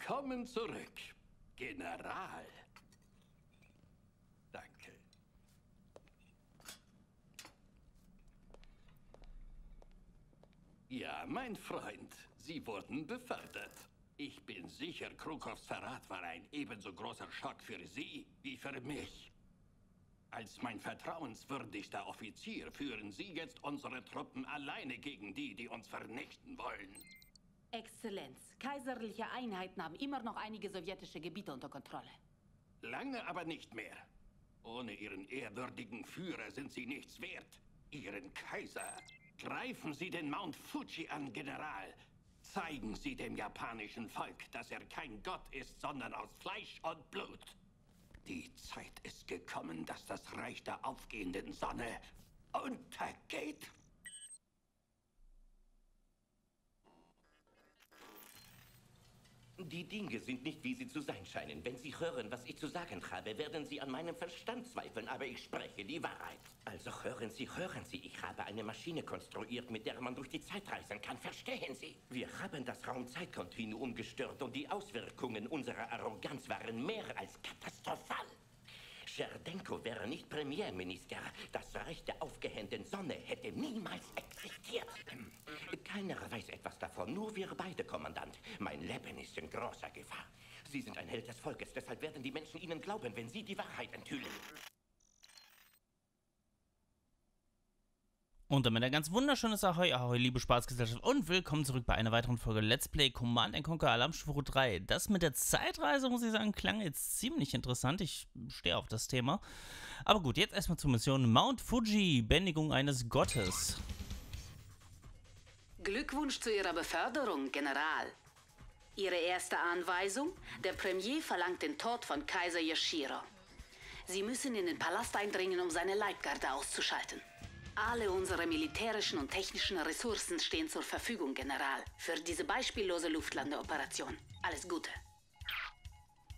Willkommen zurück, General. Danke. Ja, mein Freund, Sie wurden befördert. Ich bin sicher, Krukows Verrat war ein ebenso großer Schock für Sie wie für mich. Als mein vertrauenswürdigster Offizier führen Sie jetzt unsere Truppen alleine gegen die, die uns vernichten wollen. Exzellenz, kaiserliche Einheiten haben immer noch einige sowjetische Gebiete unter Kontrolle. Lange aber nicht mehr. Ohne Ihren ehrwürdigen Führer sind Sie nichts wert. Ihren Kaiser. Greifen Sie den Mount Fuji an, General. Zeigen Sie dem japanischen Volk, dass er kein Gott ist, sondern aus Fleisch und Blut. Die Zeit ist gekommen, dass das Reich der aufgehenden Sonne untergeht. Die Dinge sind nicht, wie sie zu sein scheinen. Wenn Sie hören, was ich zu sagen habe, werden Sie an meinem Verstand zweifeln, aber ich spreche die Wahrheit. Also hören Sie, hören Sie, ich habe eine Maschine konstruiert, mit der man durch die Zeit reisen kann. Verstehen Sie? Wir haben das Raumzeitkontinuum gestört und die Auswirkungen unserer Arroganz waren mehr als katastrophal. Scherdenko wäre nicht Premierminister. Das Reich der aufgehenden Sonne hätte niemals existiert. Keiner weiß etwas davon, nur wir beide, Kommandant. Mein Leben ist in großer Gefahr. Sie sind ein Held des Volkes, deshalb werden die Menschen Ihnen glauben, wenn Sie die Wahrheit enthüllen. Und damit ein ganz wunderschönes Ahoi, Ahoi, liebe Spaßgesellschaft und willkommen zurück bei einer weiteren Folge Let's Play Command Conquer Alarmstufe 3. Das mit der Zeitreise, muss ich sagen, klang jetzt ziemlich interessant. Ich stehe auf das Thema. Aber gut, jetzt erstmal zur Mission Mount Fuji, Bändigung eines Gottes. Glückwunsch zu Ihrer Beförderung, General. Ihre erste Anweisung? Der Premier verlangt den Tod von Kaiser Yashiro. Sie müssen in den Palast eindringen, um seine Leibgarde auszuschalten. Alle unsere militärischen und technischen Ressourcen stehen zur Verfügung, General, für diese beispiellose Luftlandeoperation. Alles Gute.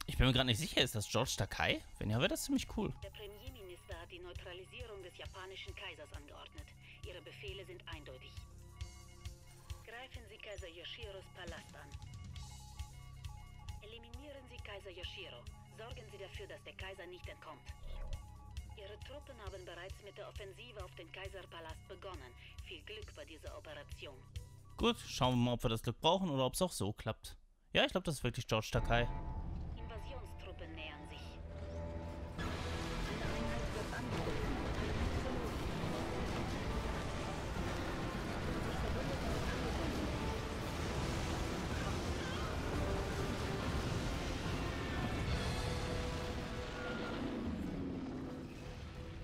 Ich bin mir gerade nicht sicher, ist das George Takai? Wenn ja, wäre das ziemlich cool. Der Premierminister hat die Neutralisierung des japanischen Kaisers angeordnet. Ihre Befehle sind eindeutig. Greifen Sie Kaiser Yoshiros Palast an. Eliminieren Sie Kaiser Yoshiro. Sorgen Sie dafür, dass der Kaiser nicht entkommt. Ihre Truppen haben bereits mit der Offensive auf den Kaiserpalast begonnen. Viel Glück bei dieser Operation. Gut, schauen wir mal, ob wir das Glück brauchen oder ob es auch so klappt. Ja, ich glaube, das ist wirklich George Takai.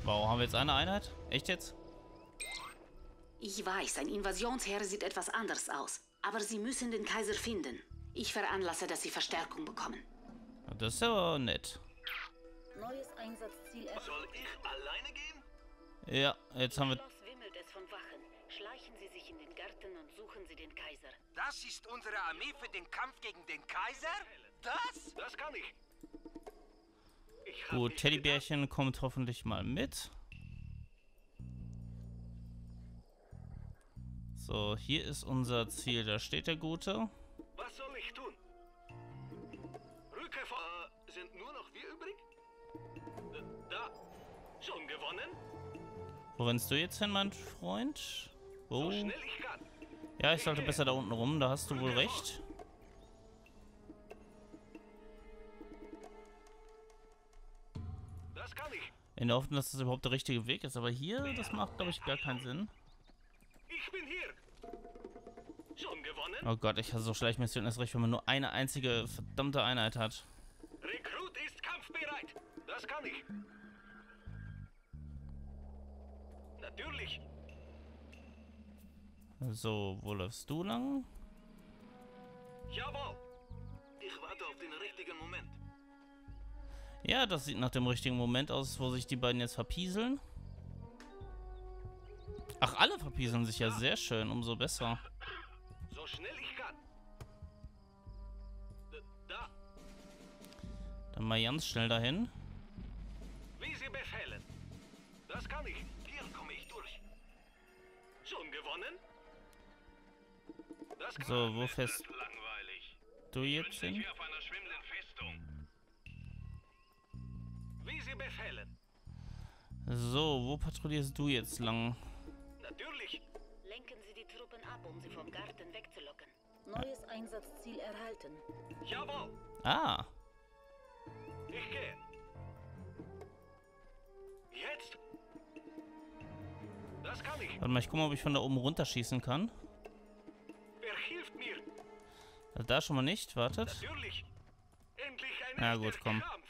Wow, haben wir jetzt eine Einheit? Echt jetzt? Ich weiß, ein Invasionsheer sieht etwas anders aus. Aber Sie müssen den Kaiser finden. Ich veranlasse, dass Sie Verstärkung bekommen. Das ist aber nett. Neues Einsatzziel Soll ich alleine gehen? Ja, jetzt haben wir... Schloss wimmelt es von Wachen. Schleichen Sie sich in den Garten und suchen Sie den Kaiser. Das ist unsere Armee für den Kampf gegen den Kaiser? Das? Das kann ich. Gut, Teddybärchen kommt hoffentlich mal mit. So, hier ist unser Ziel. Da steht der Gute. Was soll ich tun? Rücke vor. Äh, sind nur noch wir übrig? Äh, Da. Schon gewonnen? Wo rennst du jetzt hin, mein Freund? So Oh. Ja, ich sollte besser da unten rum. Da hast du wohl recht. In der Hoffnung, dass das überhaupt der richtige Weg ist. Aber hier, das macht, glaube ich, gar keinen Sinn. Ich bin hier. Schon gewonnen? Oh Gott, ich hasse so Schleichmissionen erst recht, wenn man nur eine einzige verdammte Einheit hat. Rekrut ist kampfbereit. Das kann ich. Natürlich. So, wo läufst du lang? Jawohl. Ich warte auf den richtigen Moment. Ja, das sieht nach dem richtigen Moment aus, wo sich die beiden jetzt verpieseln. Ach, alle verpieseln sich ja sehr schön, umso besser. So schnell ich kann. Da. Dann mal ganz schnell dahin. Wie Sie befehlen. Das kann ich. Hier komme ich durch. Schon gewonnen? So, wo fest- du jetzt hin? Befehlen. So, wo patrouillierst du jetzt lang? Natürlich. Lenken Sie die Truppen ab, um sie vom Garten wegzulocken. Neues Einsatzziel erhalten. Jawohl. Ah, Ich gehe. Jetzt? Das kann ich. warte mal, ich guck mal, ob ich von da oben runterschießen kann. Wer hilft mir? Also da schon mal nicht, wartet. Natürlich. Endlich ein Na gut, komm. Kampf.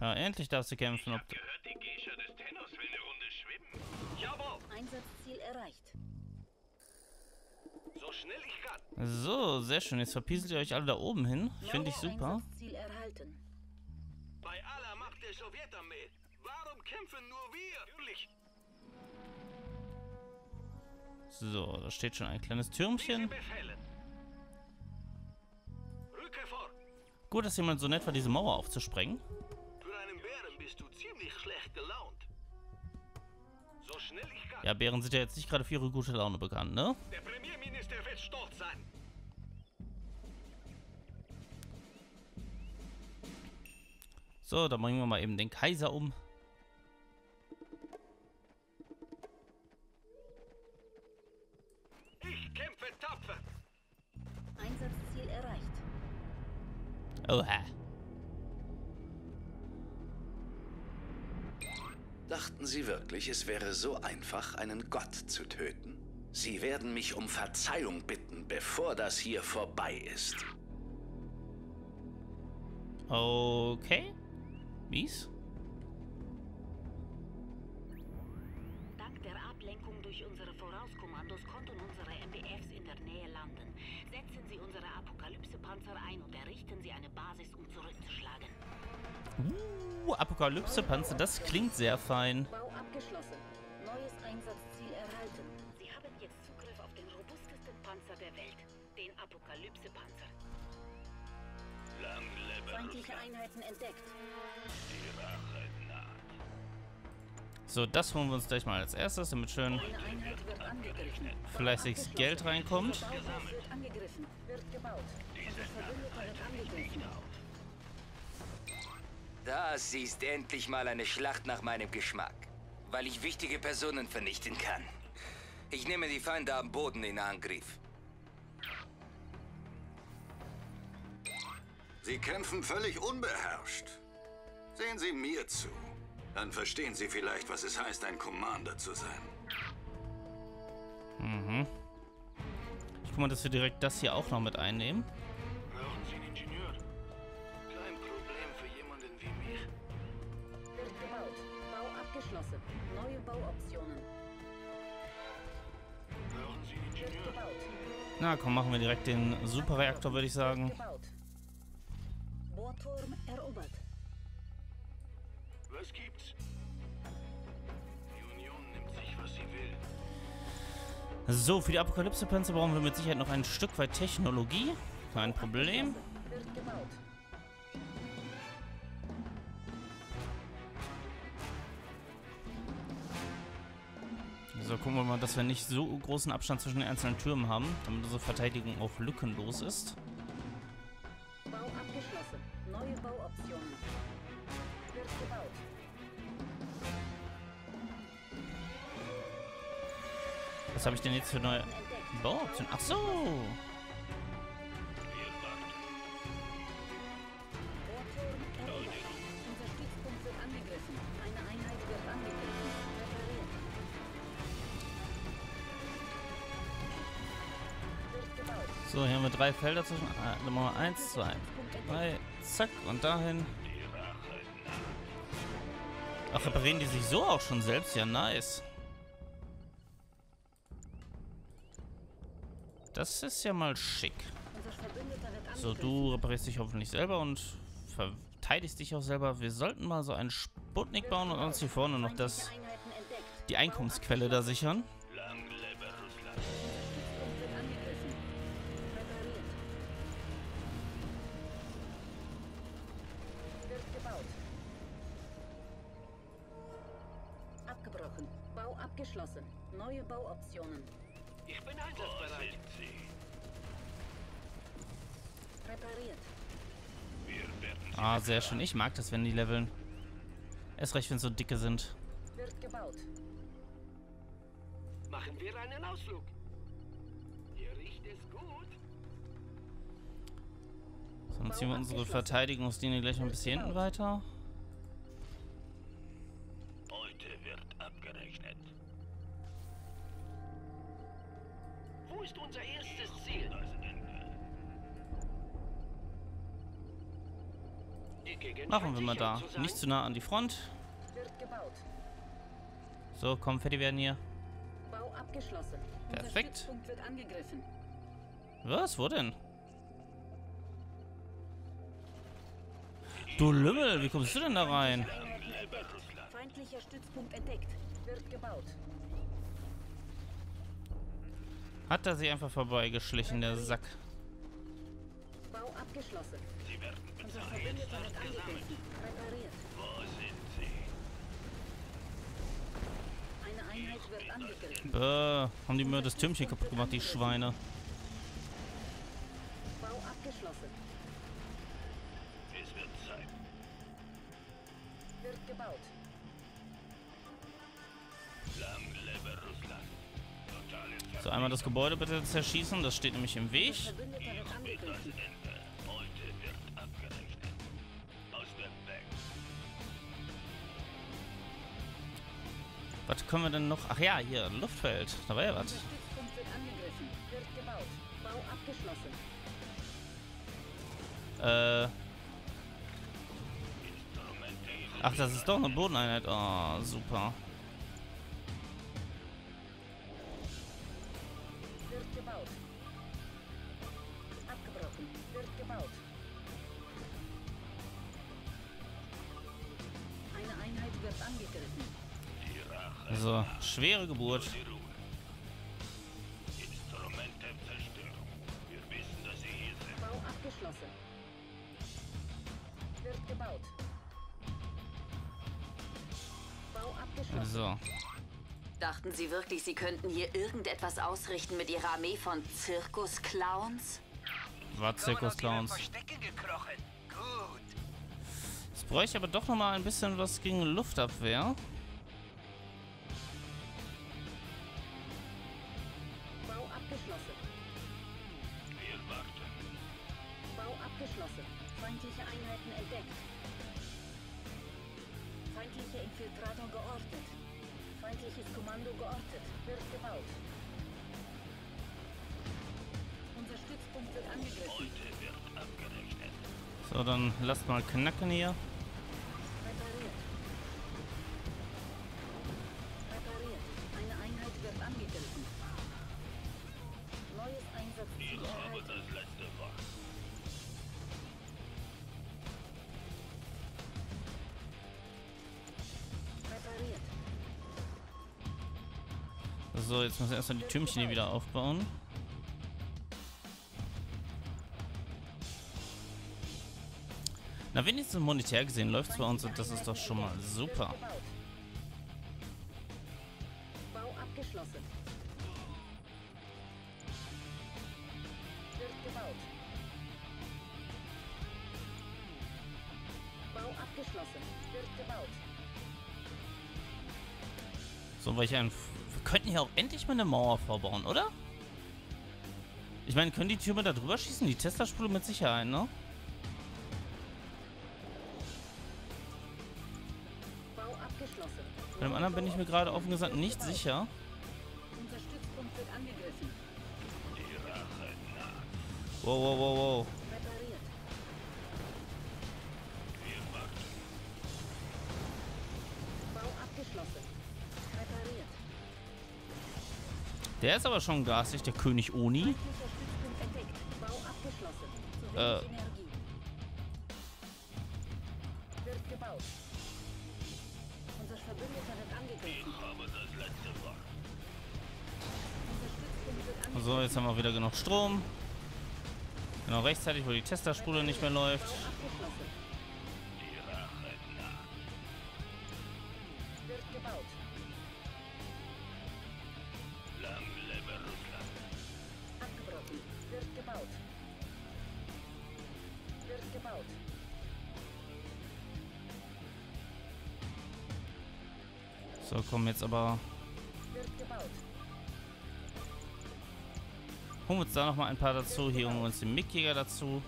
Ja, endlich darfst du kämpfen. Ob Gehört, die Geisha des Tennos will eine Runde schwimmen. Jawohl. Einsatzziel erreicht. So schnell ich kann. so, sehr schön. Jetzt verpieselt ihr euch alle da oben hin. Finde ich super. Einsatzziel erhalten. Bei aller Macht der Sowjetarmee. Warum kämpfen nur wir? Natürlich. So, da steht schon ein kleines Türmchen. Gut, dass jemand so nett war, diese Mauer aufzusprengen. Ja, Bären sind ja jetzt nicht gerade für ihre gute Laune bekannt, ne? Der Premierminister wird stolz sein. So, dann bringen wir mal eben den Kaiser um. Ich kämpfe tapfer. Einsatzziel erreicht. Oha. Dachten Sie wirklich, es wäre so einfach, einen Gott zu töten? Sie werden mich um Verzeihung bitten, bevor das hier vorbei ist. Okay. Mies. Dank der Ablenkung durch unsere Vorauskommandos konnten unsere MBFs in der Nähe landen. Setzen Sie unsere Apokalypse-Panzer ein und errichten Sie eine Basis, um zurückzuschlagen. Uh, Apokalypse-Panzer, das klingt sehr fein. Bau abgeschlossen. Neues Einsatzziel erhalten. Sie haben jetzt Zugriff auf den robustesten Panzer der Welt, den Apokalypse-Panzer. Lang lebe Feindliche Einheiten entdeckt. die Rache naht. So, das holen wir uns gleich mal als erstes, damit schön fleißiges Geld reinkommt. Wird angegriffen. Wird gebaut. Verbündeter wird angegriffen. Das ist endlich mal eine Schlacht nach meinem Geschmack, weil ich wichtige Personen vernichten kann. Ich nehme die Feinde am Boden in Angriff. Sie kämpfen völlig unbeherrscht. Sehen Sie mir zu. Dann verstehen Sie vielleicht, was es heißt, ein Commander zu sein. Ich guck mal, dass wir direkt das hier auch noch mit einnehmen. Na komm, machen wir direkt den Superreaktor, würde ich sagen. Bohrturm erobert. Was gibt's? Die Union nimmt sich, was sie will. So, für die Apokalypse-Panzer brauchen wir mit Sicherheit noch ein Stück weit Technologie. Kein Problem. Wird gebaut. So, gucken wir mal, dass wir nicht so großen Abstand zwischen den einzelnen Türmen haben, damit unsere Verteidigung auch lückenlos ist. Bau abgeschlossen. Neue Bauoptionen. Wird gebaut. Was habe ich denn jetzt für neue. Bauoptionen? Ach so! Drei Felder zwischen. Machen wir eins, zwei, drei, zack, und dahin. Ach, reparieren die sich so auch schon selbst? Ja, nice. Das ist ja mal schick. So, du reparierst dich hoffentlich selber und verteidigst dich auch selber. Wir sollten mal so einen Sputnik bauen und uns hier vorne noch das, die Einkommensquelle da sichern. Sehr schön. Ich mag das, wenn die leveln. Erst recht, wenn sie so dicke sind. Wird gebaut. Machen wir einen Ausflug. Hier riecht es gut. So, dann ziehen wir unsere Verteidigungslinie gleich mal ein bisschen hinten weiter. Heute wird abgerechnet. Wo ist unser erstes Machen wir mal da. Nicht zu nah an die Front. Wird gebaut. So, komm, fertig werden hier. Bau abgeschlossen. Perfekt. Was? Wo denn? Du Lümmel, wie kommst du denn da rein? Feindlicher Stützpunkt entdeckt. Wird gebaut. Hat er sich einfach vorbeigeschlichen, der Sack. Bau abgeschlossen. Unser Verbündeter wird angegriffen. Repariert. Wo sind sie? Eine Einheit wird angegriffen. Bäh, haben die mir das Türmchen kaputt gemacht, die Schweine. Bau abgeschlossen. Es wird Zeit. Wird gebaut. So, einmal das Gebäude bitte zerschießen, das steht nämlich im Weg. Was können wir denn noch? Ach ja, hier, Luftfeld. Da war ja was. Äh. Ach, das ist doch eine Bodeneinheit. Oh, super. So, schwere Geburt. Instrumente Zerstörung. Wir wissen, dass sie hier sind. Bau abgeschlossen. Wird gebaut. Bau abgeschlossen. So. Dachten Sie wirklich, Sie könnten hier irgendetwas ausrichten mit Ihrer Armee von Zirkusclowns? War Zirkusclowns. Jetzt bräuchte ich aber doch noch mal ein bisschen was gegen Luftabwehr. Angegriffen. Neues Einsatzziel Aber erhalten. das letzte Wort. So, jetzt müssen wir erstmal die Türmchen hier wieder aufbauen. Na, wenigstens monetär gesehen läuft es bei uns und das ist doch schon mal super. Bau abgeschlossen. Wird gebaut. Bau abgeschlossen. Wird gebaut. So, weil ich ein. Wir könnten hier auch endlich mal eine Mauer vorbauen, oder? Ich meine, können die Türme da drüber schießen? Die Tesla-Spule mit Sicherheit, ne? Bei dem anderen bin ich mir gerade offen gesagt nicht sicher. Wow, wow, wow, wow. Der ist aber schon gasig, der König Oni. Äh. Wird gebaut. So, jetzt haben wir wieder genug Strom. Genau rechtzeitig, wo die Tesla-Spule nicht mehr läuft. Abgeschlossen. Jetzt aber... Holen wir uns da nochmal ein paar dazu. Hier holen wir uns den Mickjäger dazu.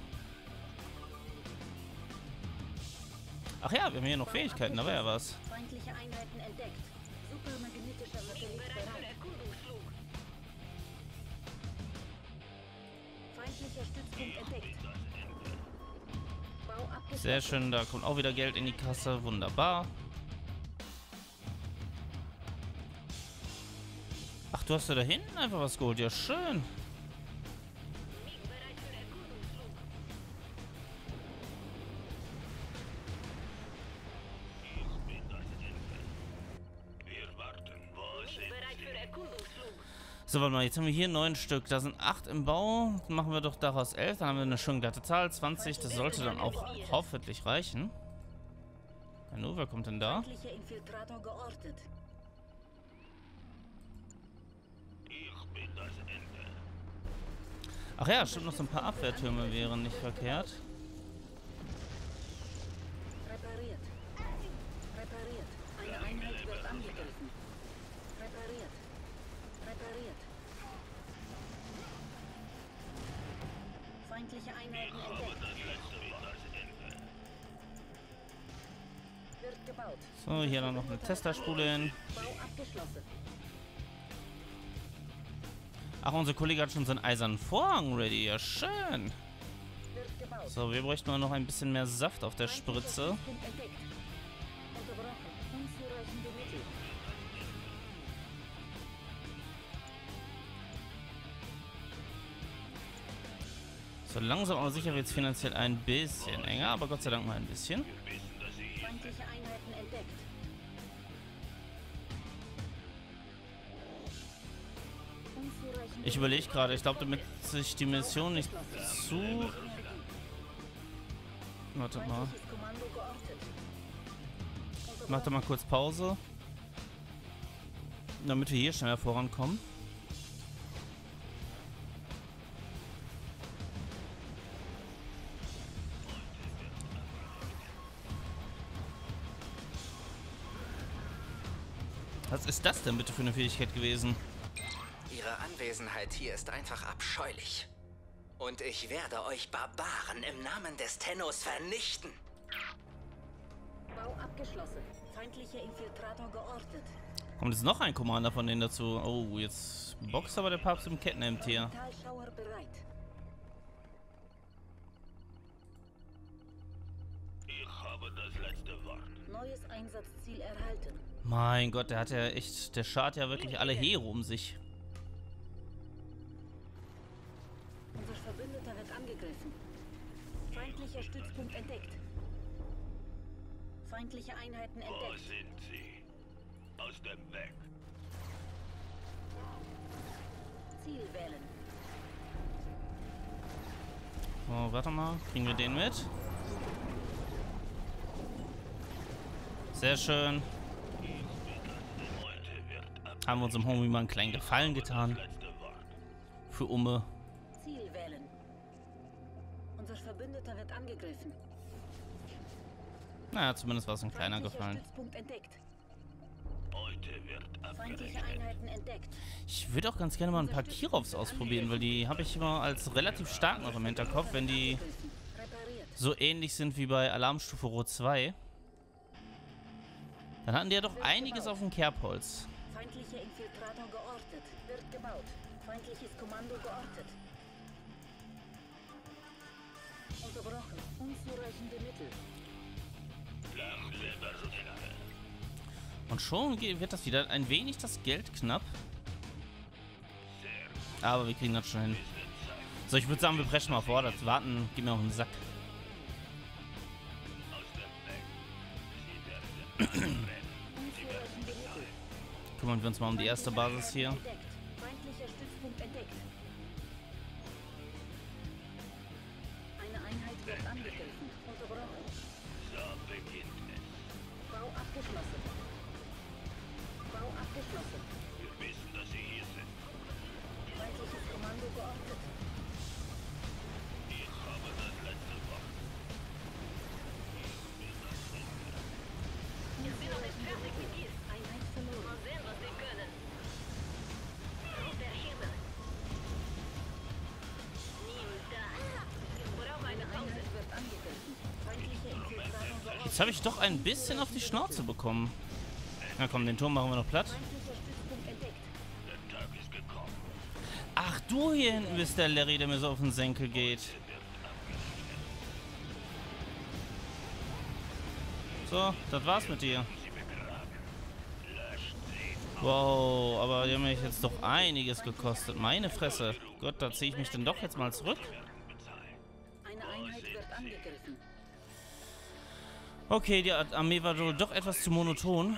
Ach ja, wir haben hier noch Fähigkeiten, da war ja was. Feindliche Einheiten entdeckt. Supermagnetischer Satellit bereit. Feindlicher Stützpunkt entdeckt. Bau abgeschlossen. Sehr schön, da kommt auch wieder Geld in die Kasse. Wunderbar. Ach, du hast ja da hinten einfach was geholt. Ja, schön. So, warte mal, jetzt haben wir hier neun Stück. Da sind acht im Bau. Machen wir doch daraus elf. Dann haben wir eine schön glatte Zahl. 20. Das sollte dann auch hoffentlich reichen. Wer kommt denn da? Feindlicher Infiltrator geortet. Ach ja, stimmt, noch so ein paar Abwehrtürme wären nicht verkehrt. Repariert. Repariert. Eine Einheit wird angegriffen. Repariert. Repariert. Feindliche Einheiten entdeckt. Wird gebaut. So, hier dann noch eine Testerspule hin. Bau abgeschlossen. Ach, unser Kollege hat schon seinen eisernen Vorhang ready. Ja, schön. So, wir bräuchten nur noch ein bisschen mehr Saft auf der Spritze. So langsam aber sicher wird es finanziell ein bisschen enger, aber Gott sei Dank mal ein bisschen. Ich überlege gerade, ich glaube, damit sich die Mission nicht zu... Warte mal. Mach da mal kurz Pause. Damit wir hier schneller vorankommen. Was ist das denn bitte für eine Fähigkeit gewesen? Ihre Anwesenheit hier ist einfach abscheulich. Und ich werde euch Barbaren im Namen des Tennos vernichten. Bau abgeschlossen. Feindlicher Infiltrator geortet. Kommt jetzt noch ein Commander von denen dazu? Oh, jetzt boxt aber der Papst im Kettenhemd hier. Metallschauer bereit. Neues Einsatzziel erhalten. Mein Gott, der hat ja echt, der schart ja wirklich alle Heere um sich. Feindlicher Stützpunkt entdeckt. Feindliche Einheiten entdeckt. sind Sie? Aus dem Weg. Ziel wählen. Oh, warte mal, kriegen wir den mit? Sehr schön. Haben wir unserem Homie mal einen kleinen Gefallen getan. Für Umme. Ziel wählen. Unser Verbündeter wird angegriffen. Naja, zumindest war es ein kleiner Gefallen. Stützpunkt entdeckt. Heute wird Feindliche Einheiten entdeckt. Ich würde auch ganz gerne mal ein paar Kirovs ausprobieren, weil die habe ich immer als relativ stark noch im Hinterkopf, wenn die so ähnlich sind wie bei Alarmstufe Rot 2. Dann hatten die ja doch einiges auf dem Kerbholz. Feindlicher Infiltrator geortet. Wird gebaut. Feindliches Kommando geortet. Unterbrochen. Unzureichende Mittel. Und schon wird das wieder ein wenig das Geld knapp. Aber wir kriegen das schon hin. So, ich würde sagen, wir preschen mal vor. Das Warten geht mir auf den Sack. Kümmern wir uns mal um die erste Basis hier. Jetzt habe ich doch ein bisschen auf die Schnauze bekommen. Na komm, den Turm machen wir noch platt. Ach, du hier hinten bist der Larry, der mir so auf den Senkel geht. So, das war's mit dir. Wow, aber die haben mich jetzt doch einiges gekostet. Meine Fresse. Gott, da ziehe ich mich denn doch jetzt mal zurück. Eine Einheit wird angegriffen. Okay, die Armee war doch etwas zu monoton.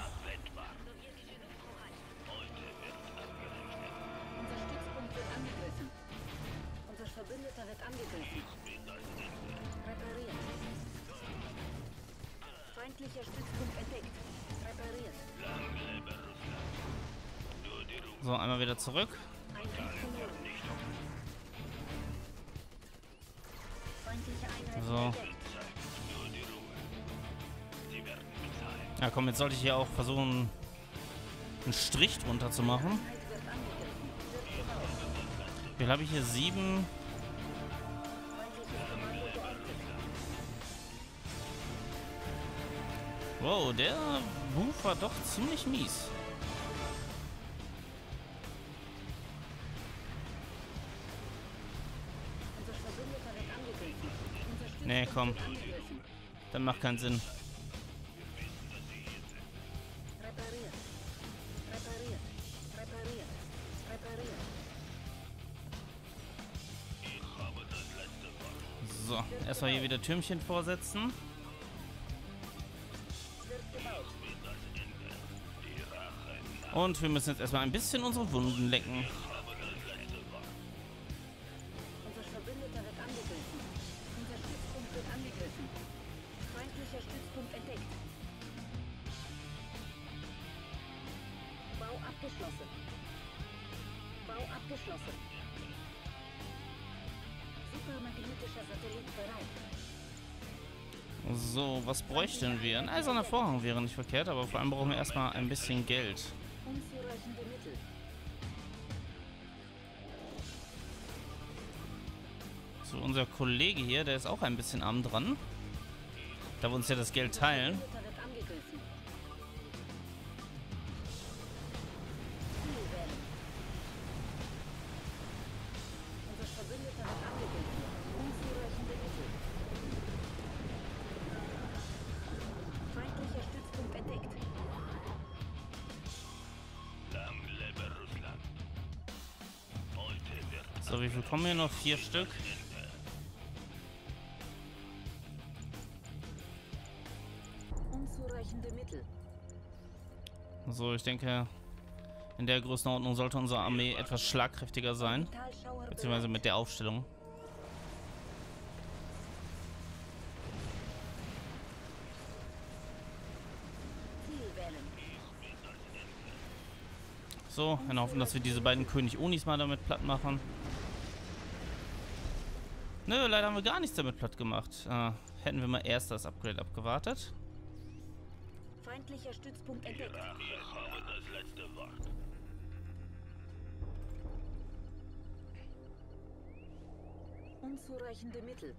So, einmal wieder zurück. Ja, komm, jetzt sollte ich hier auch versuchen, einen Strich drunter zu machen. Wie habe ich hier? Sieben. Wow, der Move war doch ziemlich mies. Nee, komm. Das macht keinen Sinn. Erstmal hier wieder Türmchen vorsetzen. Und wir müssen jetzt erstmal ein bisschen unsere Wunden lecken. Was bräuchten wir? Ein eiserner Vorhang wäre nicht verkehrt, aber vor allem brauchen wir erstmal ein bisschen Geld. So, unser Kollege hier, der ist auch ein bisschen arm dran. Da wir uns ja das Geld teilen. Unser Verbündeter wird So, wie viel kommen hier noch? Vier Stück. Unzureichende Mittel. So, ich denke, in der Größenordnung sollte unsere Armee etwas schlagkräftiger sein. Beziehungsweise mit der Aufstellung. So, der Hoffnung, dass wir diese beiden König Unis mal damit platt machen. Nö, leider haben wir gar nichts damit platt gemacht. Äh, hätten wir mal erst das Upgrade abgewartet. Feindlicher Stützpunkt entdeckt. Unzureichende Mittel.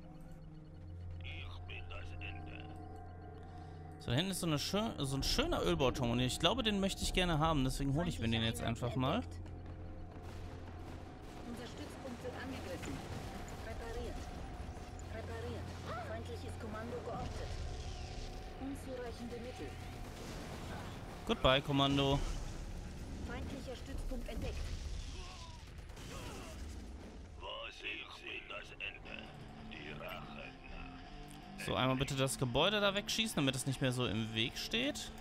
So, da hinten ist so, eine schön, so ein schöner Ölbauturm und ich glaube, den möchte ich gerne haben. Deswegen hole ich mir den jetzt einfach mal. Unser Goodbye, Kommando. Feindlicher Stützpunkt entdeckt. So, einmal bitte das Gebäude da wegschießen, damit es nicht mehr so im Weg steht.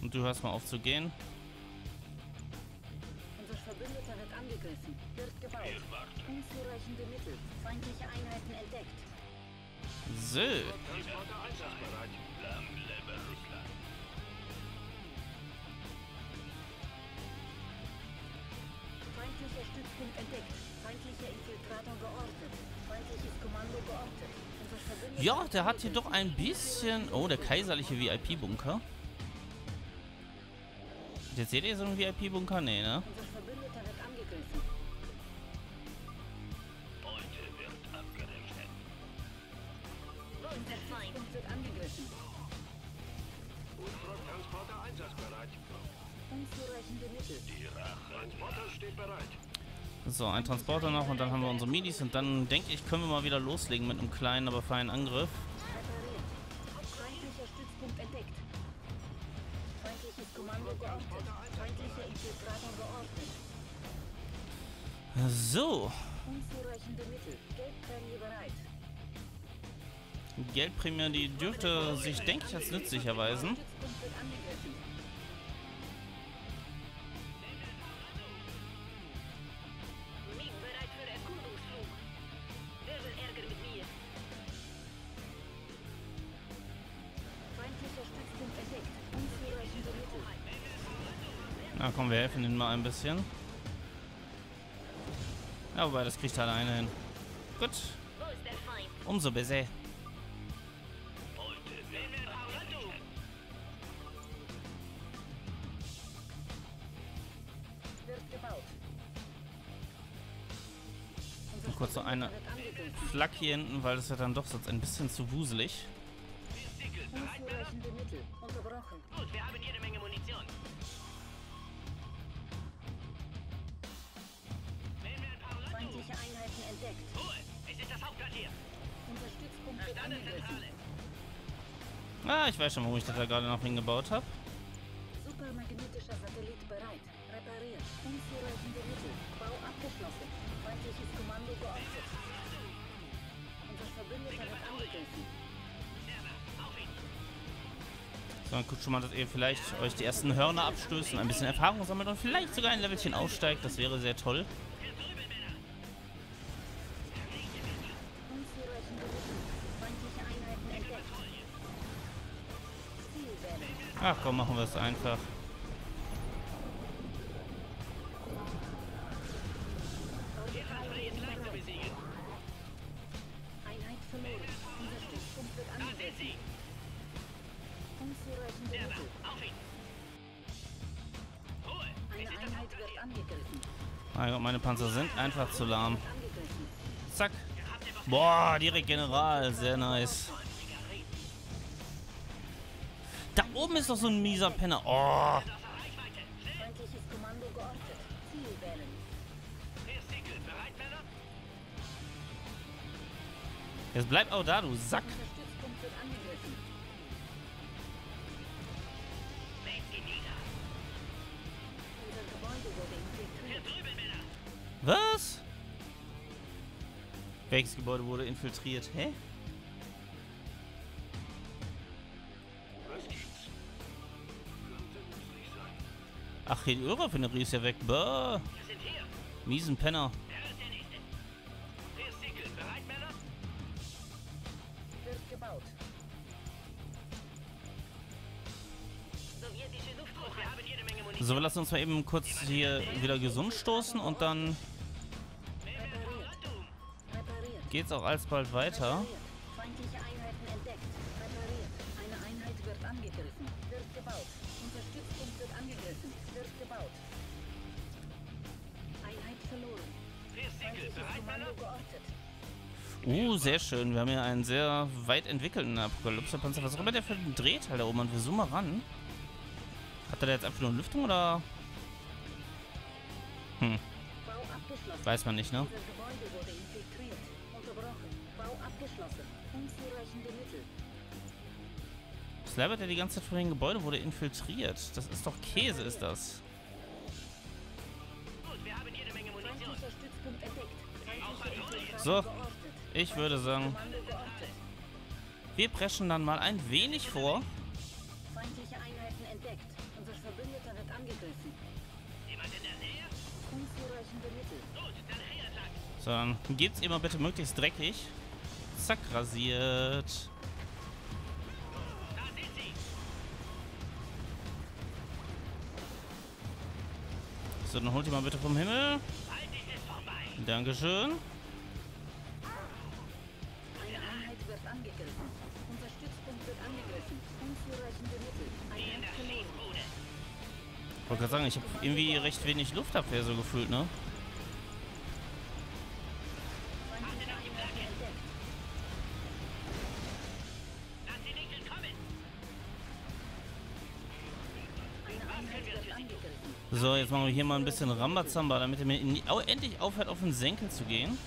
Und du hörst mal auf zu gehen. Angegriffen. Wird gebaut. Unzureichende Mittel. Feindliche Einheiten entdeckt. So. Feindlicher Stützpunkt entdeckt. Feindlicher Infiltrator geortet. Feindliches Kommando geortet. Ja, der hat hier doch ein bisschen... Oh, der kaiserliche VIP-Bunker. Jetzt seht ihr so einen VIP-Bunker? Nee, ne? Noch und dann haben wir unsere Minis und dann denke ich, können wir mal wieder loslegen mit einem kleinen, aber feinen Angriff. So. Geldprämie, die dürfte sich, denke ich, als nützlich erweisen. Mal ein bisschen. Ja, wobei, das kriegt er alleine hin. Gut, umso besser. Und kurz so eine. Flak hier hinten, weil das wird dann doch sonst ein bisschen zu wuselig. Mittel. Unterbrochen. Gut, wir haben jede Menge Munition. Entdeckt. Ruhe! Es ist das Hauptquartier. Unser Stützpunkt wird angegriffen. Ah, ich weiß schon, warum ich das da gerade noch hingebaut habe. Supermagnetischer Satellit bereit. Repariert. Unzureichende Mittel. Bau abgeschlossen. Feindliches Kommando geortet. Unser Verbündeter wird angegriffen. So, dann guckt schon mal, dass ihr vielleicht euch die ersten Hörner abstößt und ein bisschen Erfahrung sammelt und vielleicht sogar ein Levelchen aufsteigt. Das wäre sehr toll. Ach komm, machen wir es einfach. Mein Gott, meine Panzer sind einfach zu lahm. Zack. Boah, direkt General. Sehr nice. Oben ist doch so ein mieser Penner. Oh. Jetzt bleib auch da, du Sack. Was? Welches Gebäude wurde infiltriert? Hä? Ach, die Ölraffinerie ist ja weg. Bah. Miesen Penner. So, wir lassen uns mal eben kurz hier wieder gesund stoßen und dann geht's auch alsbald weiter. Sehr schön. Wir haben hier einen sehr weit entwickelten Apokalypse-Panzer. Was auch immer der für einen Drehteil da oben hat. Wir zoomen mal ran. Hat er da jetzt einfach nur Lüftung oder? Hm, weiß man nicht, ne? Das labert ja die ganze Zeit von dem Gebäude wurde infiltriert. Das ist doch Käse, ist das. So. Ich würde sagen, wir preschen dann mal ein wenig vor. Feindliche Einheiten entdeckt. Unser Verbündeter wird angegriffen. Jemand in der Nähe? Unzureichende Mittel. Gut, dann Heerattack. So, dann geht's immer bitte möglichst dreckig. Zack, rasiert. So, dann holt die mal bitte vom Himmel. Halt. Dankeschön. angegriffen. Unser Stützpunkt wird angegriffen. Unzureichende Mittel. Ein Kanone. Ich wollte gerade sagen, ich habe irgendwie recht wenig Luftabwehr so gefühlt, ne? So, jetzt machen wir hier mal ein bisschen Rambazamba, damit er mir endlich aufhört, auf den Senkel zu gehen.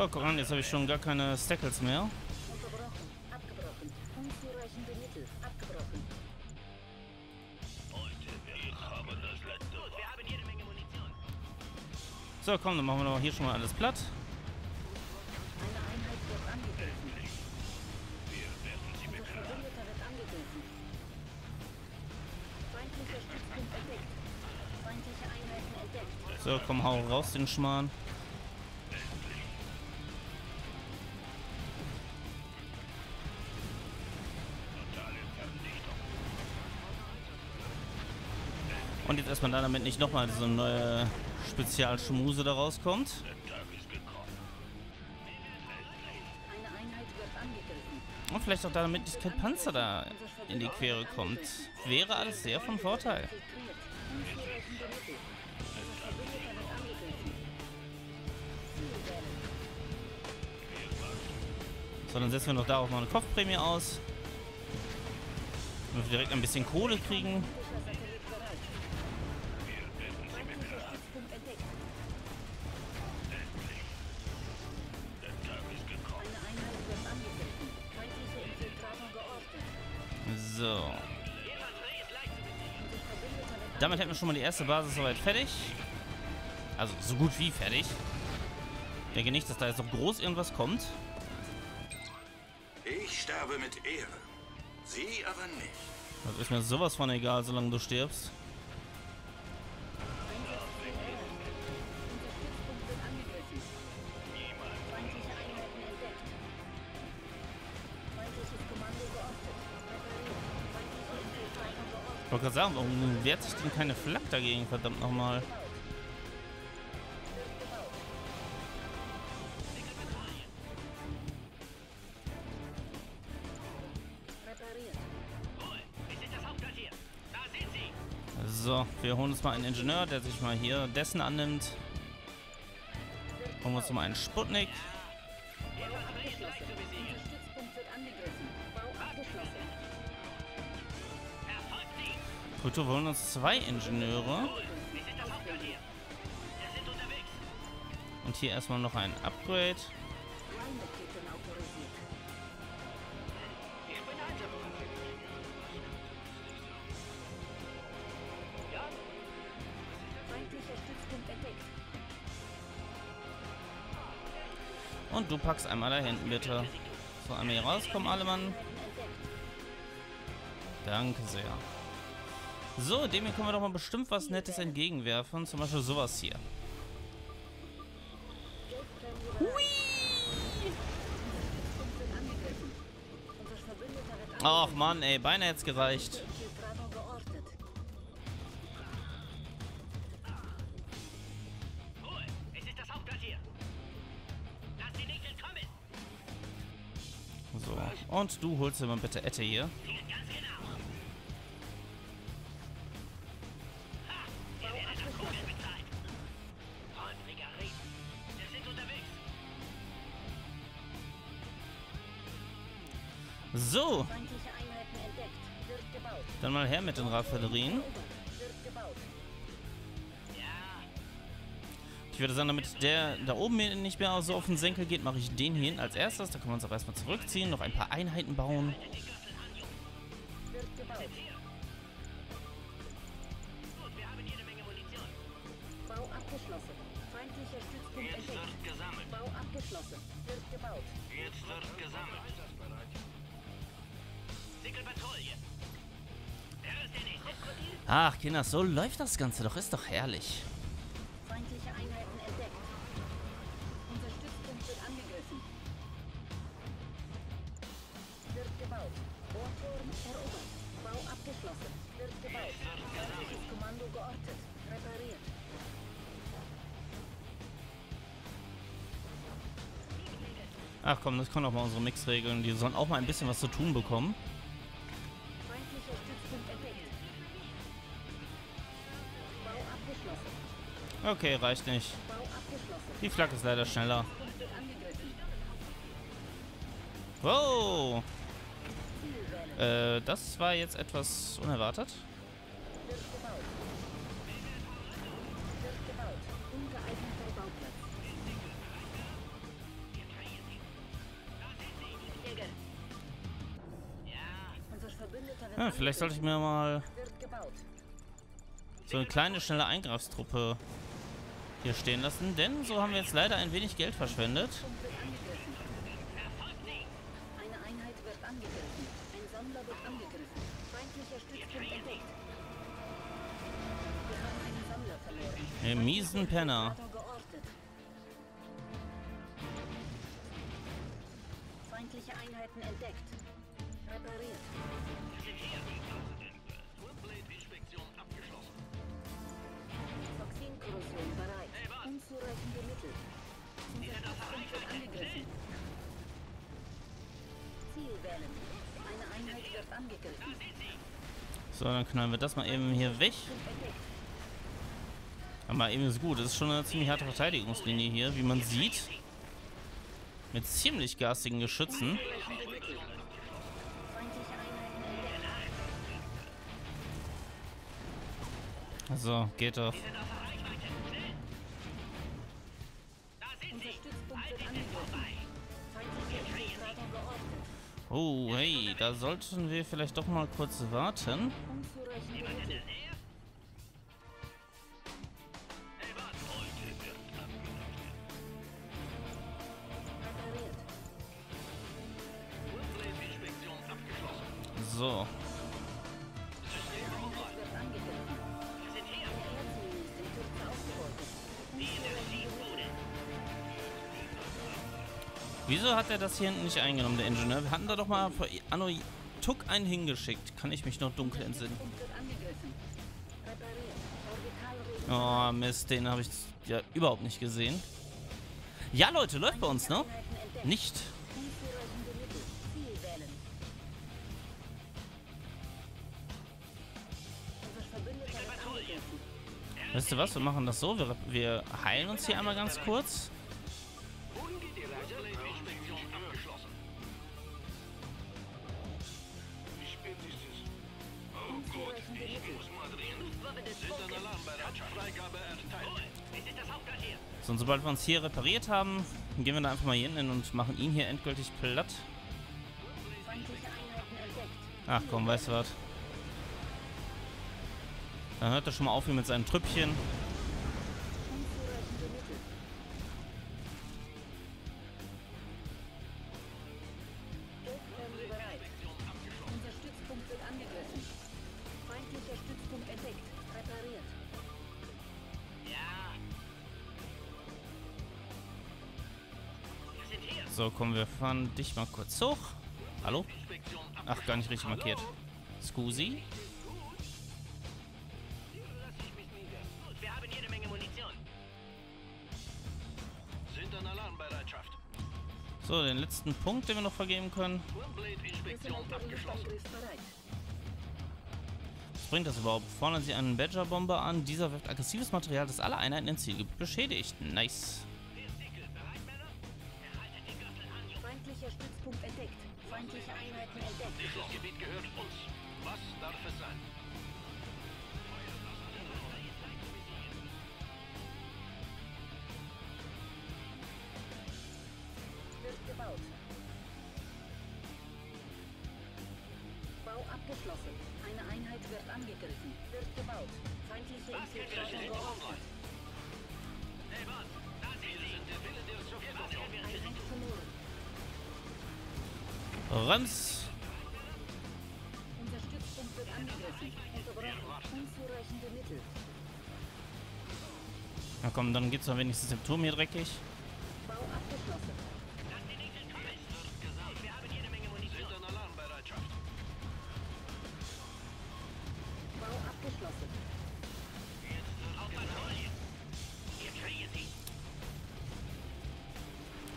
Oh, guck an, jetzt habe ich schon gar keine Stackles mehr. So, komm, dann machen wir doch hier schon mal alles platt. So, komm, hau raus den Schmarrn. Und jetzt erstmal da, damit nicht nochmal so eine neue Spezialschmuse da rauskommt. Und vielleicht auch da, damit nicht kein Panzer da in die Quere kommt. Wäre alles sehr von Vorteil. So, dann setzen wir noch darauf mal eine Kopfprämie aus. Damit wir direkt ein bisschen Kohle kriegen. Damit hätten wir schon mal die erste Basis soweit fertig. Also so gut wie fertig. Ich denke nicht, dass da jetzt noch groß irgendwas kommt. Ich sterbe mit Ehre. Sie aber nicht. Das ist mir sowas von egal, solange du stirbst. Wollte gerade sagen, warum wehrt sich denn keine Flak dagegen, verdammt nochmal? So, wir holen uns mal einen Ingenieur, der sich mal hier dessen annimmt. Holen wir uns mal einen Sputnik. Gut, wir holen uns zwei Ingenieure. Und hier erstmal noch ein Upgrade. Und du packst einmal da hinten bitte. So, einmal hier rauskommen, alle Mann. Danke sehr. So, dem hier können wir doch mal bestimmt was Nettes entgegenwerfen. Zum Beispiel sowas hier. Wird Ach Mann, ey, beinahe jetzt gereicht. So, und du holst dir mal bitte Ette hier. So, dann mal her mit den Raffinerien. Ich würde sagen, damit der da oben nicht mehr so auf den Senkel geht, mache ich den hier hin als erstes. Da können wir uns auch erstmal zurückziehen, noch ein paar Einheiten bauen. Wird. Ach, Kinder, so läuft das Ganze doch. Ist doch herrlich. Feindliche Einheiten entdeckt. Unser Stützpunkt wird angegriffen. Wird gebaut. Bohrturm erobert. Bau abgeschlossen. Wird gebaut. Feindliches Kommando geortet. Repariert. Ach komm, das können auch mal unsere Mixregeln. Die sollen auch mal ein bisschen was zu tun bekommen. Okay, reicht nicht. Die Flagge ist leider schneller. Wow. Äh, das war jetzt etwas unerwartet. Ja, vielleicht sollte ich mir mal so eine kleine, schnelle Eingreifstruppe hier stehen lassen, denn so haben wir jetzt leider ein wenig Geld verschwendet. Eine Einheit wird angegriffen. Ein Sammler wird angegriffen. Feindlicher Stützpunkt entdeckt. Wir haben einen Sammler verloren. Ihr miesen Penner. Feindliche Einheiten entdeckt. So, dann knallen wir das mal eben hier weg. Aber eben ist gut. Das ist schon eine ziemlich harte Verteidigungslinie hier, wie man sieht. Mit ziemlich garstigen Geschützen. So, geht doch. Oh, hey, da sollten wir vielleicht doch mal kurz warten. So. Wieso hat er das hier hinten nicht eingenommen, der Ingenieur? Wir hatten da doch mal vor Anno Tuck einen hingeschickt. Kann ich mich noch dunkel entsinnen. Oh, Mist, den habe ich ja überhaupt nicht gesehen. Ja, Leute, läuft bei uns, ne? Nicht. Weißt du was? Wir machen das so. Wir, wir heilen uns hier einmal ganz kurz. Sobald wir uns hier repariert haben, gehen wir da einfach mal hier hin und machen ihn hier endgültig platt. Ach komm, weißt du was? Dann hört er schon mal auf hier mit seinen Trüppchen. Komm, wir fahren dich mal kurz hoch. Hallo? Ach, gar nicht richtig markiert. Scusi? So, den letzten Punkt, den wir noch vergeben können. Was bringt das überhaupt? Fordern Sie einen Badger-Bomber an. Dieser wirft aggressives Material, das alle Einheiten im Zielgebiet beschädigt. Nice. Komm, dann geht's doch wenigstens im Turm hier dreckig.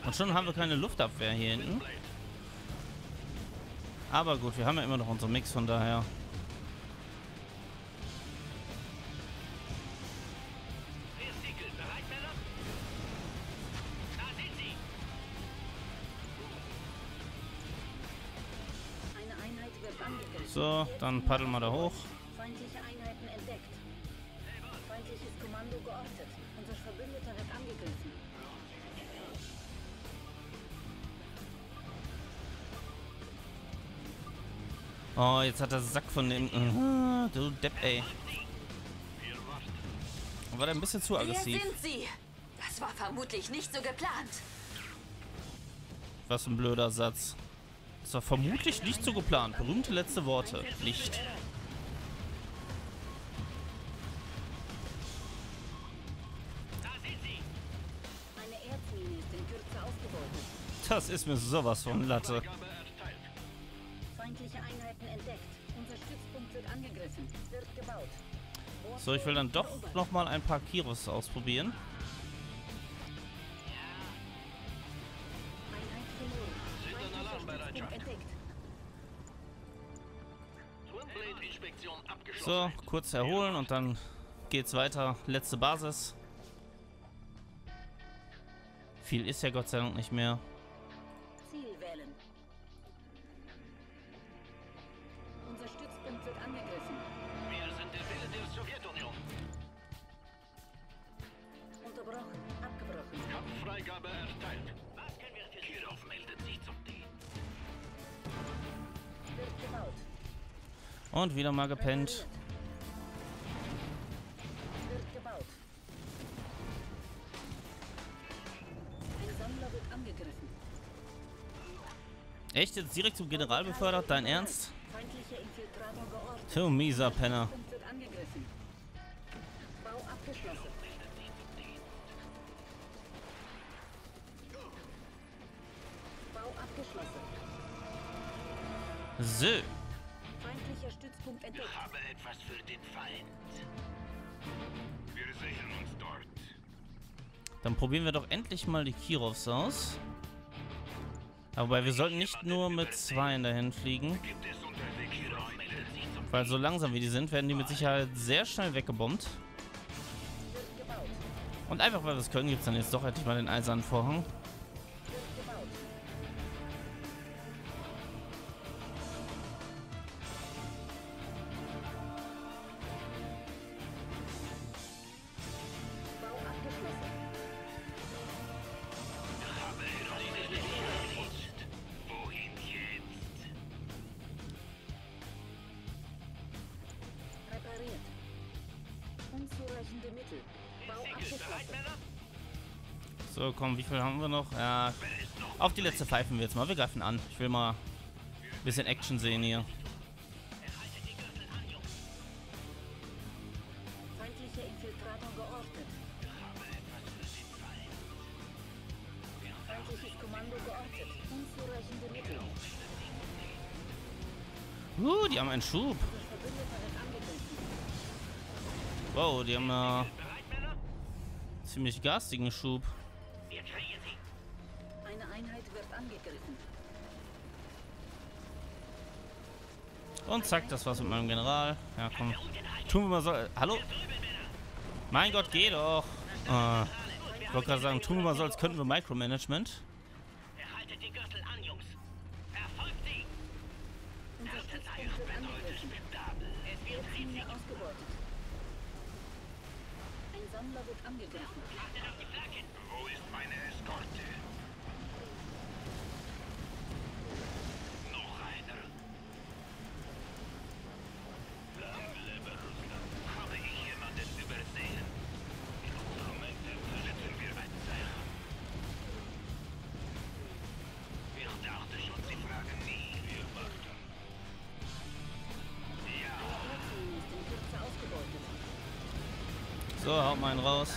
Und schon haben wir keine Luftabwehr hier hinten. Aber gut, wir haben ja immer noch unseren Mix, von daher. So, dann paddel mal da hoch. Feindliche Einheiten entdeckt. Feindliches Kommando geortet. Unser Verbündeter wird angegriffen. Oh, jetzt hat der Sack von dem... Ah, du Depp, ey. War der ein bisschen zu aggressiv. Wer sind Sie? Das war vermutlich nicht so geplant. Was ein blöder Satz. Das war vermutlich nicht so geplant. Berühmte letzte Worte. Nicht. Das ist mir sowas von Latte. Feindliche Einheiten entdeckt. Unser Stützpunkt wird angegriffen. Wird gebaut. So, ich will dann doch noch mal ein paar Kiros ausprobieren. So, kurz erholen und dann geht's weiter. Letzte Basis. Viel ist ja Gott sei Dank nicht mehr. Und wieder mal gepennt. Echt jetzt direkt zum General befördert? Dein Ernst? Du mieser Penner. So. Stützpunkt entdeckt. habe etwas für den Feind. Wir sichern uns dort. Dann probieren wir doch endlich mal die Kirovs aus. Aber wir sollten nicht nur mit zwei dahin fliegen. Weil so langsam wie die sind, werden die mit Sicherheit sehr schnell weggebombt. Und einfach weil wir es können, gibt es dann jetzt doch endlich mal den eisernen Vorhang. Komm, wie viel haben wir noch? Ja, auf die letzte pfeifen wir jetzt mal. Wir greifen an. Ich will mal ein bisschen Action sehen hier. Uh, die haben einen Schub. Wow, die haben ja ziemlich garstigen Schub. Angegriffen. Und zack, das war's mit meinem General. Ja, komm. Tun wir mal so. Hallo? Mein Gott, geh doch. Äh, ich wollte gerade sagen, tun wir mal so, als könnten wir Micromanagement. Erhaltet die Gürtel an, Jungs. Verfolgt sie. Unser Stützpunkt wird angegriffen. Erzmine ausgebeutet. Ein Sammler wird angegriffen. Achtet auf die Flagge. Wo ist meine Eskorte? Haut mal einen raus.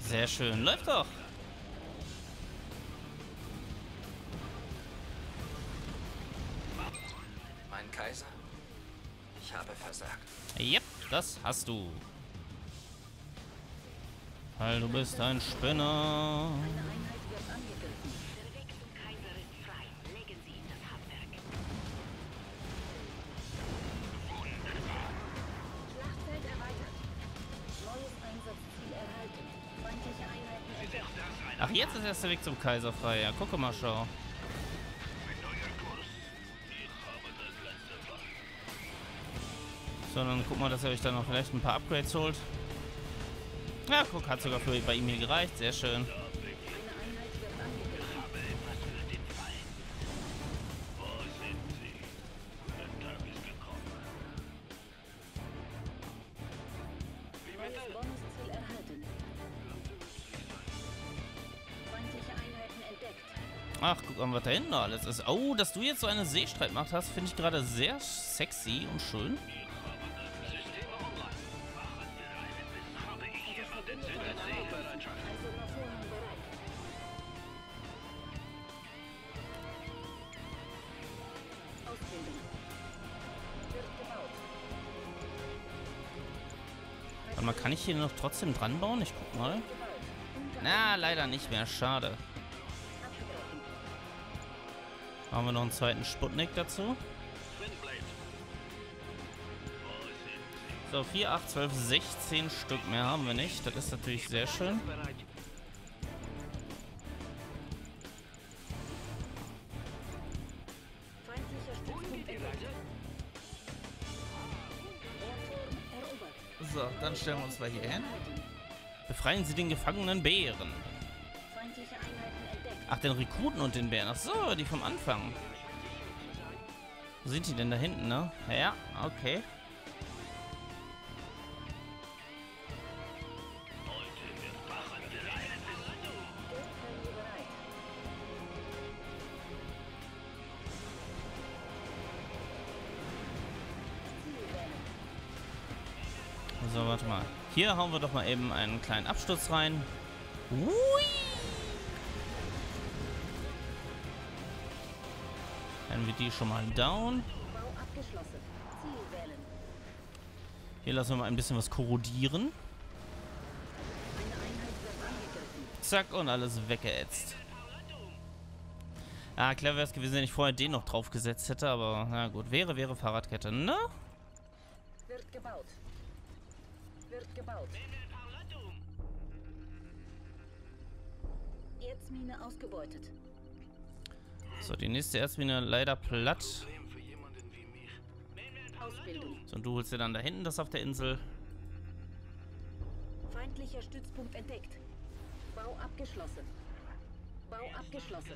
Sehr schön. Läuft doch. Mein Kaiser, ich habe versagt. Yep, das hast du. Karl, du bist ein Spinner. Ach, jetzt ist erst der Weg zum Kaiser frei. Ja, gucke mal, schau. So, dann guck mal, dass ihr euch da noch vielleicht ein paar Upgrades holt. Ja, guck, hat sogar für bei ihm hier gereicht. Sehr schön. Ach, guck mal, was da hinten alles ist. Oh, dass du jetzt so eine Seestreitmacht hast, finde ich gerade sehr sexy und schön. Hier noch trotzdem dran bauen? Ich guck mal. Na, leider nicht mehr. Schade. Machen wir noch einen zweiten Sputnik dazu. So, 4, 8, 12, 16 Stück mehr haben wir nicht. Das ist natürlich sehr schön. Mal hier hin. Befreien Sie den gefangenen Bären. Ach, den Rekruten und den Bären. Ach so, die vom Anfang. Wo sind die denn da hinten, ne? Ja, okay. Hier hauen wir doch mal eben einen kleinen Absturz rein. Hui! Dann wird die schon mal down. Hier lassen wir mal ein bisschen was korrodieren. Zack, und alles weggeätzt. Ah, clever wäre es gewesen, wenn ich vorher den noch draufgesetzt hätte, aber na gut. Wäre, wäre Fahrradkette, ne? Wird gebaut. Wird gebaut. Erzmine ausgebeutet. So, die nächste Erzmine leider platt. Ausbildung. So, und du holst dir dann da hinten das auf der Insel. Feindlicher Stützpunkt entdeckt. Bau abgeschlossen. Bau abgeschlossen.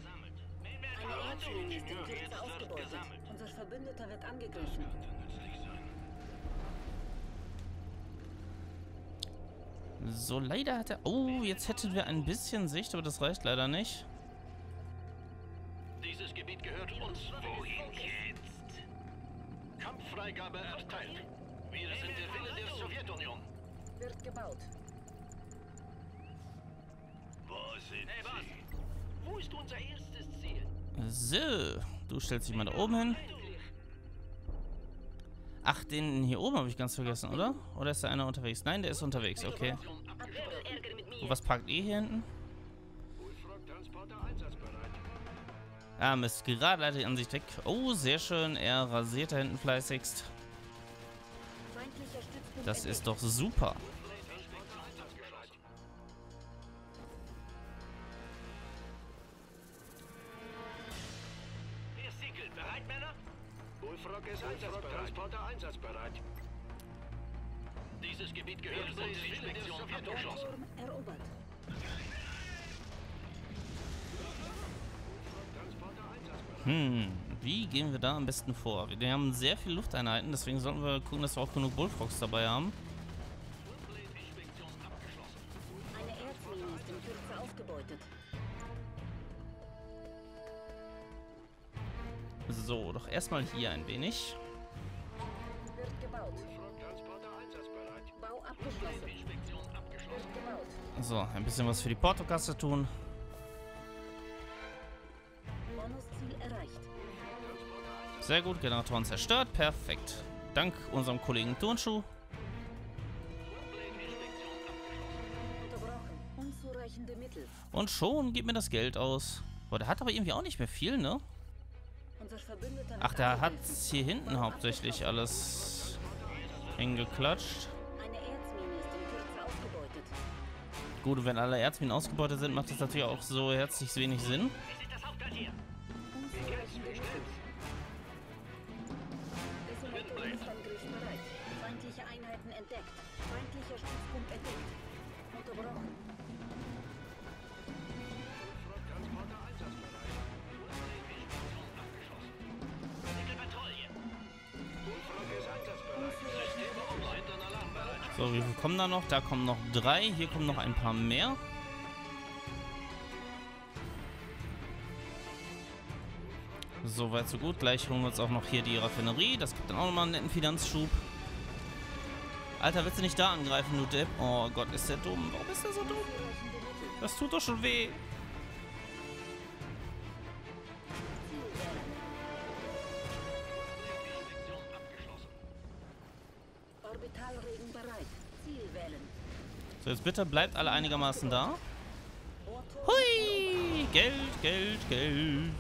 Eine Erzmine ist in Kürze ausgebeutet. Unser Verbündeter wird angegriffen. So, leider hat er... Oh, jetzt hätten wir ein bisschen Sicht, aber das reicht leider nicht. Dieses Gebiet gehört uns. Wohin jetzt? Kampffreigabe erteilt. Wir sind der Wille der Sowjetunion. Wird gebaut. Wo sind Sie? Wo ist unser erstes Ziel? So, du stellst dich mal da oben hin. Ach, den hier oben habe ich ganz vergessen, oder? Oder ist da einer unterwegs? Nein, der ist unterwegs, okay. Und was parkt ihr hier hinten? Ah, Mist, gerade leitet die Ansicht weg. Oh, sehr schön. Er rasiert da hinten fleißigst. Das ist doch super. Bullfrog ist einsatzbereit. Transporter einsatzbereit. Dieses Gebiet gehört uns. Inspektion abgeschlossen. Turm erobert. Hm, wie gehen wir da am besten vor? Wir haben sehr viele Lufteinheiten, deswegen sollten wir gucken, dass wir auch genug Bullfrogs dabei haben. Erstmal hier ein wenig. So, ein bisschen was für die Portokasse tun. Sehr gut, Generatoren zerstört. Perfekt. Dank unserem Kollegen Turnschuh. Und schon geht mir das Geld aus. Boah, der hat aber irgendwie auch nicht mehr viel, ne? Ach, der hat hier hinten hauptsächlich alles hingeklatscht. Gut, wenn alle Erzminen ausgebeutet sind, macht das natürlich auch so herzlich wenig Sinn. Da noch? Da kommen noch drei. Hier kommen noch ein paar mehr. So weit, so gut. Gleich holen wir uns auch noch hier die Raffinerie. Das gibt dann auch nochmal einen netten Finanzschub. Alter, willst du nicht da angreifen, du Depp? Oh Gott, ist der dumm. Warum ist der so dumm? Das tut doch schon weh. So, jetzt bitte bleibt alle einigermaßen da. Hui! Geld, Geld, Geld.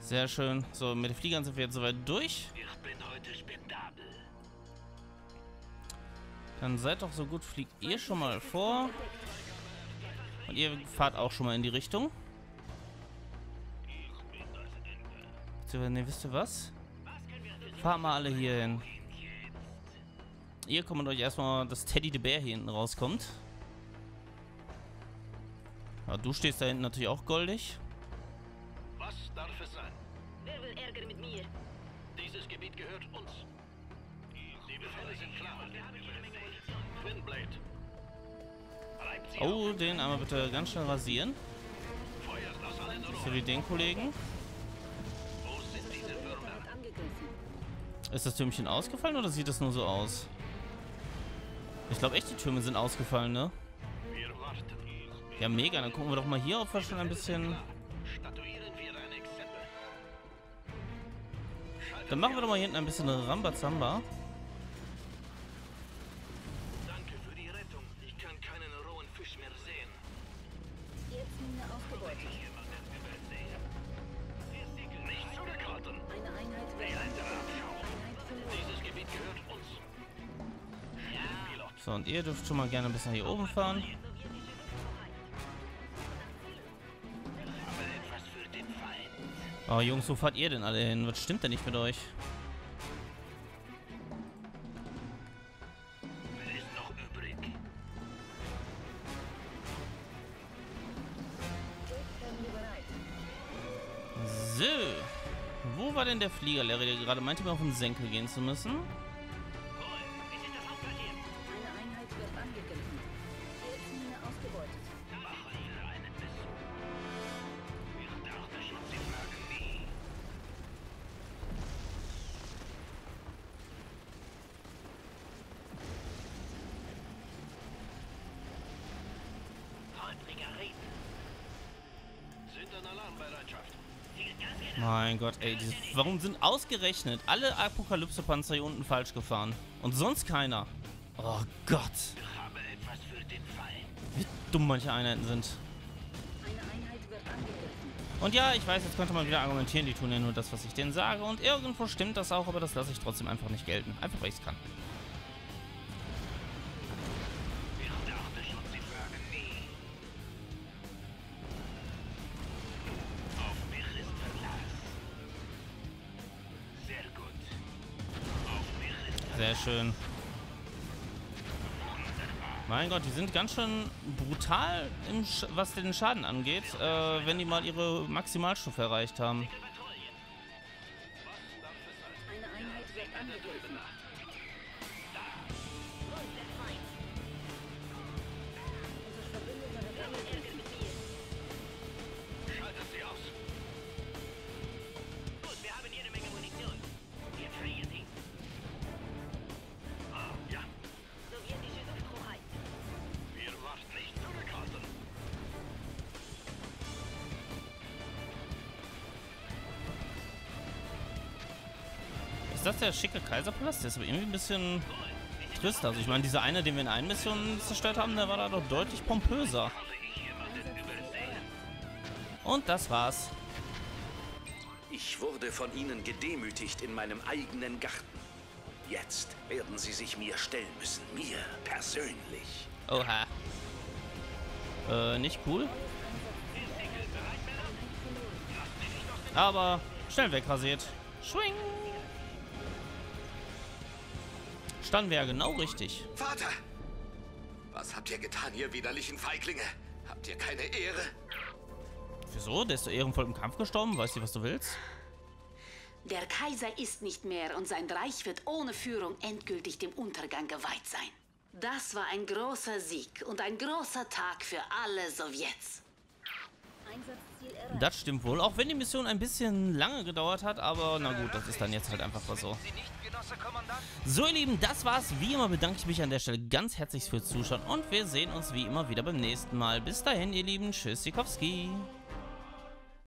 Sehr schön. So, mit den Fliegern sind wir jetzt soweit durch. Dann seid doch so gut, fliegt ihr schon mal vor. Und ihr fahrt auch schon mal in die Richtung. Beziehungsweise, Ne, wisst ihr was? Fahrt mal alle hier hin. Ihr kommt euch erstmal, dass Teddy the Bear hier hinten rauskommt. Ja, du stehst da hinten natürlich auch goldig. Was darf es sein? Wer will Ärger mit mir? Dieses Gebiet gehört uns. Die Befehle sind klar. Sie Oh, den einmal bitte ganz schnell rasieren. wie den Kollegen. Ist das Türmchen ausgefallen oder sieht das nur so aus? Ich glaube echt, die Türme sind ausgefallen, ne? Ja, mega. Dann gucken wir doch mal hier, ob wir schon ein bisschen... Dann machen wir doch mal hier hinten ein bisschen Rambazamba. Danke für die Rettung. Ich kann keinen rohen Fisch mehr sehen. Erzmine ausgebeutet. So, und ihr dürft schon mal gerne ein bisschen hier oben fahren. Oh, Jungs, wo fahrt ihr denn alle hin? Was stimmt denn nicht mit euch? So. Wo war denn der Flieger, Larry, der gerade meinte, mir auf den Senkel gehen zu müssen? Sind ausgerechnet alle Apokalypse-Panzer hier unten falsch gefahren? Und sonst keiner? Oh Gott, Ich habe etwas für den Feind. wie dumm manche Einheiten sind. Eine Einheit wird angegriffen. Und ja, ich weiß, jetzt könnte man wieder argumentieren, die tun ja nur das, was ich denen sage. Und irgendwo stimmt das auch, aber das lasse ich trotzdem einfach nicht gelten. Einfach, weil ich es kann. Schön. Mein Gott, die sind ganz schön brutal, was den Schaden angeht, äh, wenn die mal ihre Maximalstufe erreicht haben. Eine Einheit wird angegriffen. Der schicke Kaiserpalast? Der ist aber irgendwie ein bisschen trist. Also ich meine, dieser eine, den wir in einer Mission zerstört haben, der war da doch deutlich pompöser. Und das war's. Ich wurde von ihnen gedemütigt in meinem eigenen Garten. Jetzt werden sie sich mir stellen müssen. Mir persönlich. Oha. Äh, nicht cool. Aber schnell wegrasiert. Schwing. Standen wir ja genau richtig. Vater! Was habt ihr getan, ihr widerlichen Feiglinge? Habt ihr keine Ehre? Wieso? Der ist so ehrenvoll im Kampf gestorben. Weißt du, was du willst? Der Kaiser ist nicht mehr und sein Reich wird ohne Führung endgültig dem Untergang geweiht sein. Das war ein großer Sieg und ein großer Tag für alle Sowjets. Erreicht. Das stimmt wohl. Auch wenn die Mission ein bisschen lange gedauert hat. Aber na gut, das ist dann jetzt halt einfach mal so. So, ihr Lieben, das war's. Wie immer bedanke ich mich an der Stelle ganz herzlich fürs Zuschauen. Und wir sehen uns wie immer wieder beim nächsten Mal. Bis dahin, ihr Lieben. Tschüss, Sikowski.